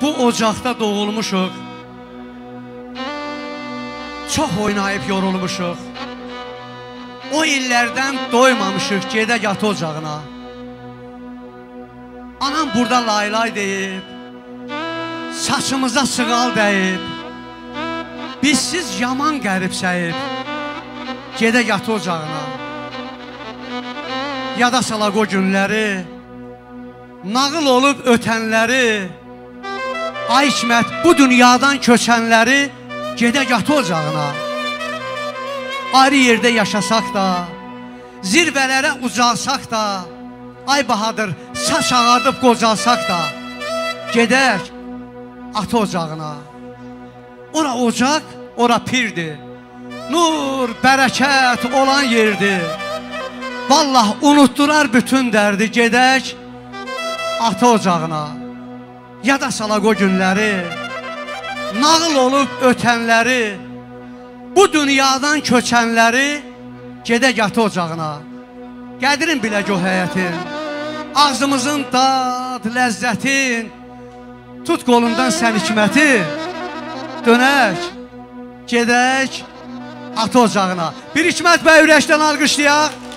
bu ocaqda doğulmuşuq. Çox oynayıb yorulmuşuq. O illərdən doymamışıq gedək ata ocağına. Anam burada laylay deyib, saçımıza sığal deyib, bizsiz yaman qərib səyib, gedək ata ocağına. Yada salaq o günləri, nağıl olub ötənləri, ay hikmət bu dünyadan köçənləri gedək ata ocağına. Ayrı yerdə yaşasaq da, zirvələrə ucalsaq da, ay Bahadır saç ağardıb qocalsaq da, gedək ata ocağına. Ora ocaq, ora pirdir. Nur, bərəkət olan yerdir. Vallah unutdurar bütün dərdi gedək ata ocağına. Yada salaq o günləri, nağıl olub ötənləri, bu dünyadan köçənləri gedək ata ocağına. Qədirin bilək o həyətin, ağzımızın dad, ləzzətin, tut qolundan sən hikməti, dönək, gedək ata ocağına. Bir hikmət bəy ürəkdən alqışlayaq.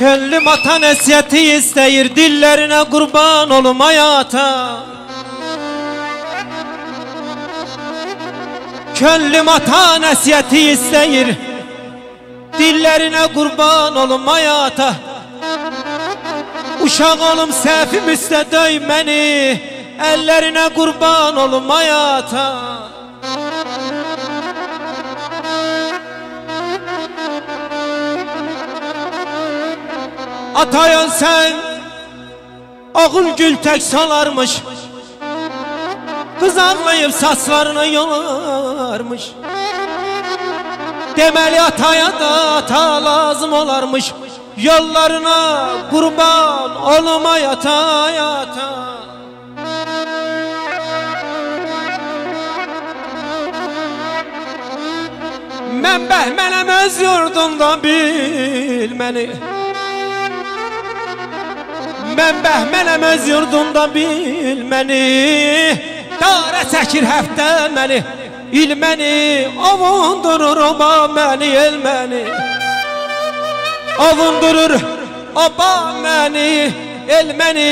Könlüm ata nesiyeti isteyir dillerine kurban olum hayata. Könlüm ata nesiyeti isteyir Dillerine kurban olum hayata. Uşak olum sefim üstte döymeni Ellerine kurban olum hayata Atayan sen Ağıl gül tek salarmış. Kızarmayıp saçlarını yolarmış. Demeli ataya da ata lazım olarmış. Yollarına kurban olma yata yata Mən bəhmənəm öz yurdumda bilməni Mən bəhmənəm öz yurdumda bilməni. Dara çəkir həftə məni. İl məni Avundurur oba məni el məni. Avundurur oba məni el məni.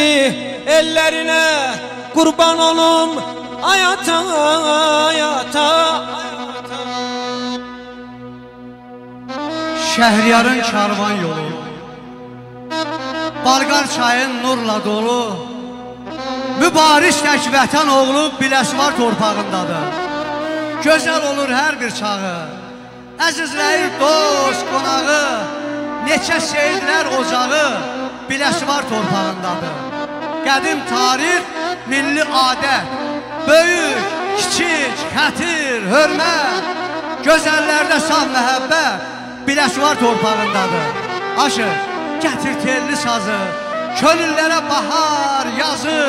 Ellərinə qurban olum Ayata ayata. Şəhriyarın karvan yolu Balqar çayın nurla dolu. Mübariz tək vətən oğlu Biləşvar torpağındadır. Gözəl olur hər bir çağı. Əzizləyir dost, qonağı Neçə seyidlər ocağı Biləşvar torpağındadır. Qədim tarix, milli adət Böyük, kiçik, xətir, hörmət Gözəllərdə saf məhəbbət Biləşvar torpağındadır. Aşıq, gətir telli sazı Könüllərə bahar, yazı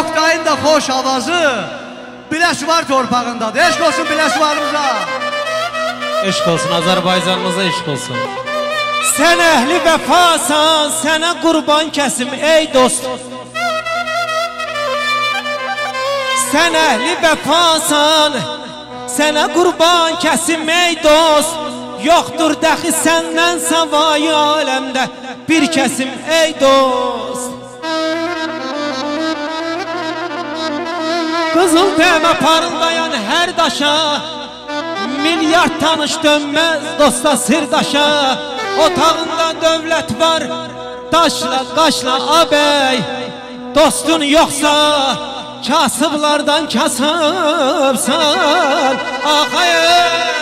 Oktayın da xoş avazı. Biləşvar torpağındadır Eşq olsun Biləşvarımıza Eşq olsun Azərbaycanımıza eşq olsun. Sən əhli vəfasan, sənə qurban kəsim ey dost. Sən əhli vəfasan, sənə qurban kəsim ey dost. Yoxdur dəxi səndən savayı aləmdə bir kəsim ey dost. Qızıl təmə parıldayan hər daşa. Milyard tanış dönməz dosta sirdaşa. Otağında dövlət var Daşla qaşla abəy Dostun yoxsa Kasıblardan kasıbsan Axay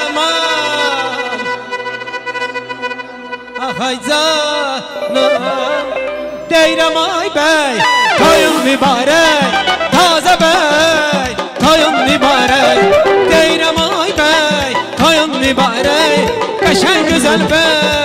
eman Axay canım Deyirəm ay bəy Toyun mübarək Taze bəy Toyun mübarək Deyirəm ay bəy Toyun mübarək Qəşəng gözəl bəy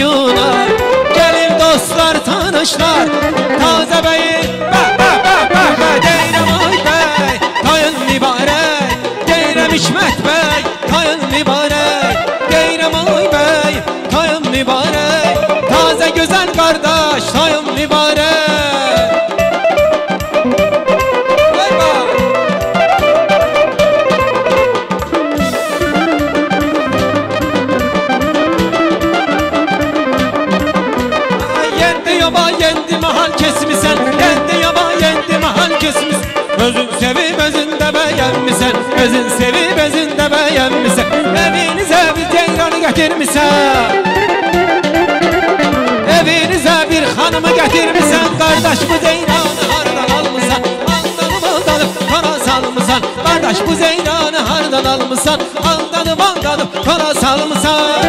toyuna Gelin dostlar tanışlar Özün sevip özün de beğenmişsen Özün sevip özün de beğenmişsen Evinize bir ceyranı getirmişsen Evinize bir hanımı getirmişsen Kardeş bu ceyranı hardan almışsan Aldanım aldanım kana salmışsan Kardeş bu ceyranı hardan almışsan Aldanım aldanım kana salmışsan